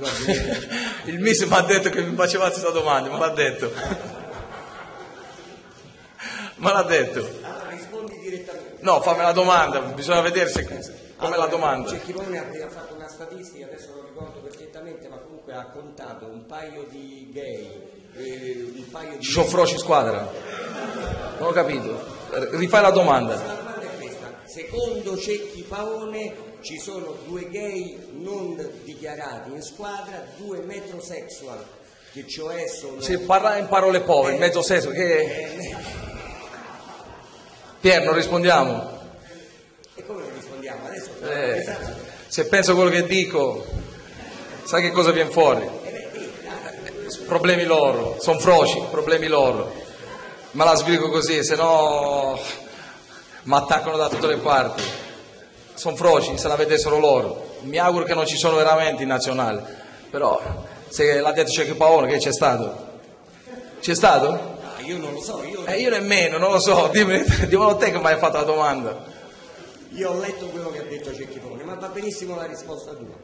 Il Miss mi ha detto che mi facevate questa domanda, me l'ha detto. Me l'ha detto. Allora rispondi direttamente. No, fammi la domanda, bisogna vedere se, come la domanda. Cecchipone ha fatto una statistica, adesso non ricordo perfettamente, ma comunque ha contato un paio di gay, eh, un paio di... Ci sono froci in squadra? Non ho capito. Rifai la domanda. La domanda è questa, secondo Cecchi Paone ci sono due gay non dichiarati in squadra, due metrosexual, che cioè sono... Se parla in parole povere, mezzo sesso, che... Eh, Pier, non rispondiamo. e come lo rispondiamo? Adesso Eh, se penso quello che dico, sai che cosa viene fuori? Problemi loro, sono froci, problemi loro. Me la sbrigo così, se no mi attaccano da tutte le parti. Sono froci, se la vedessero loro. Mi auguro che non ci sono veramente in nazionale. Però, se l'ha detto c'è che Paolo, che c'è stato? C'è stato? Ah, io non lo so, io, Eh, io nemmeno, non lo so, dimmi, dimmelo te che mi hai fatto la domanda. io ho letto quello che ha detto Cecchi Paone, ma va benissimo la risposta tua.